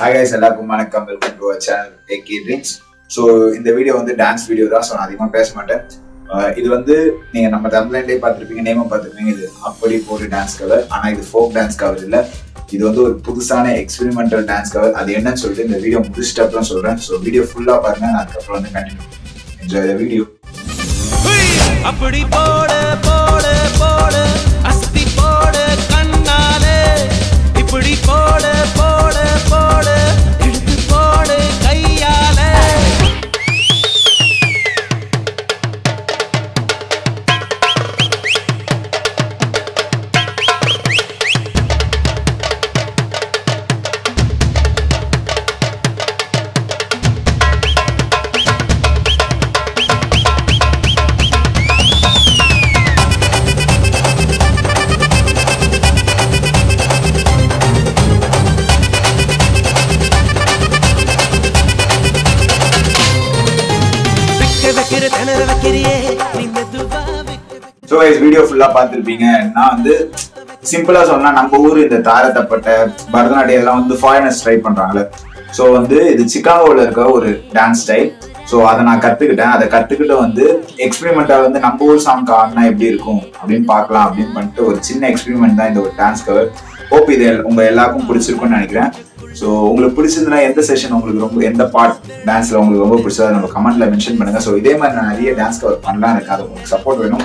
Hi guys எல்லாருக்கும் வணக்கம். Welcome to our channel AK dreams so இந்த வீடியோ வந்து டான்ஸ் வீடியோ தான் ஸோ நான் அதிகமாக பேச மாட்டேன். இது வந்து நீங்கள் நம்ம தமிழ்நாட்டிலே பார்த்துருப்பீங்க நேமும் பார்த்துருப்பீங்க. இது அப்படி போட்டு டான்ஸ் கவர் ஆனால் இது ஃபோக் டான்ஸ் கவர் இல்லை. இது வந்து ஒரு புதுசான எக்ஸ்பெரிமெண்டல் டான்ஸ் கவர் அது என்னன்னு சொல்லிட்டு இந்த வீடியோ முடிச்சிட்டு அப்புறம் சொல்கிறேன் ஸோ வீடியோ ஃபுல்லாக பாருங்க நான் அதுக்கப்புறம் வந்து கண்டினியூ என்ஜாய் த வீடியோ அப்படி போட போட. ஸோ கைஸ் வீடியோ ஃபுல்லாக பார்த்துருப்பீங்க. நான் வந்து சிம்பிளாக சொன்னா நம்ம ஊர் இந்த தாரத்தப்பட்ட பரதநாட்டியம் எல்லாம் வந்து ஃபாரினர்ஸ் ட்ரை பண்ணுறாங்களே ஸோ வந்து இது சிக்காகோவில் இருக்க ஒரு டான்ஸ் ஸ்டைல் ஸோ அதை நான் கற்றுக்கிட்டேன் அதை கற்றுக்கிட்டு வந்து எக்ஸ்பெரிமெண்ட்டாக வந்து நம்ம ஊர் சாங் ஆடினா எப்படி இருக்கும் அப்படின்னு பார்க்கலாம் அப்படின்னு பண்ணிட்டு ஒரு சின்ன எக்ஸ்பெரிமெண்ட் தான் இந்த ஒரு டான்ஸ் கவர் ஹோப் இது உங்கள் உங்க எல்லாருக்கும் பிடிச்சிருக்கும்னு நினைக்கிறேன். ஸோ உங்களுக்கு பிடிச்சிருந்தனா எந்த செஷன் உங்களுக்கு ரொம்ப எந்த பார்ட் டான்ஸ்ல உங்களுக்கு ரொம்ப பிடிச்சதா நம்ம கமெண்ட்ல மென்ஷன் பண்ணுங்க. ஸோ இதே மாதிரி நான் நிறைய டான்ஸ் கவர் பண்ணலாம். எனக்கு அது உங்களுக்கு சப்போர்ட் வேணும்.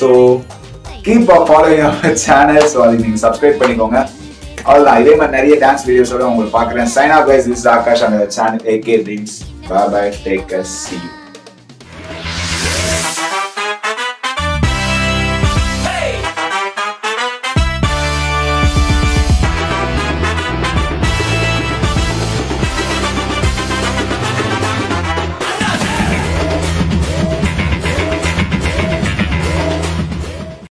So keep following our channel so அதுக்கு நீங்கள் சப்ஸ்கிரைப் பண்ணிக்கோங்க. அவ்வளோதான் இதே மாதிரி நிறைய டான்ஸ் வீடியோஸோட உங்களுக்கு பார்க்குறேன். Sign off guys is Akash அந்த channel AK dreams bye bye take C